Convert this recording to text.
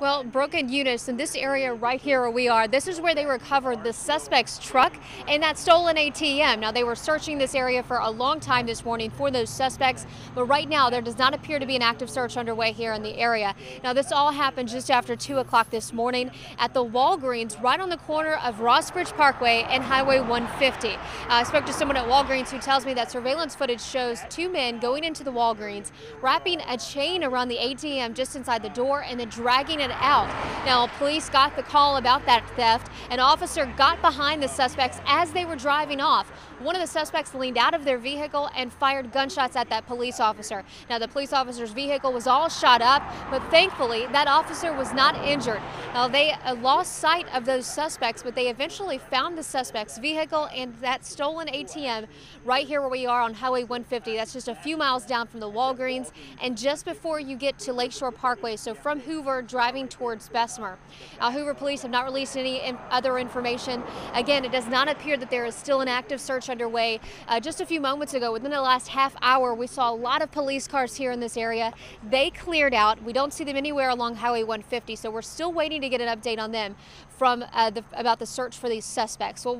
Well, Brooke and Eunice, in this area right here where we are, this is where they recovered the suspect's truck and that stolen ATM. Now, they were searching this area for a long time this morning for those suspects, but right now there does not appear to be an active search underway here in the area. Now, this all happened just after 2 o'clock this morning at the Walgreens right on the corner of Rossbridge Parkway and Highway 150. Uh, I spoke to someone at Walgreens who tells me that surveillance footage shows two men going into the Walgreens, wrapping a chain around the ATM just inside the door and then dragging out. Now, police got the call about that theft. An officer got behind the suspects as they were driving off. One of the suspects leaned out of their vehicle and fired gunshots at that police officer. Now, the police officer's vehicle was all shot up, but thankfully, that officer was not injured. Now, they uh, lost sight of those suspects, but they eventually found the suspect's vehicle and that stolen ATM right here where we are on Highway 150. That's just a few miles down from the Walgreens and just before you get to Lakeshore Parkway. So from Hoover, driving towards Bessemer. Now, Hoover police have not released any in other information. Again, it does not appear that there is still an active search underway. Uh, just a few moments ago, within the last half hour, we saw a lot of police cars here in this area. They cleared out. We don't see them anywhere along Highway 150, so we're still waiting to get an update on them from uh, the, about the search for these suspects. Well,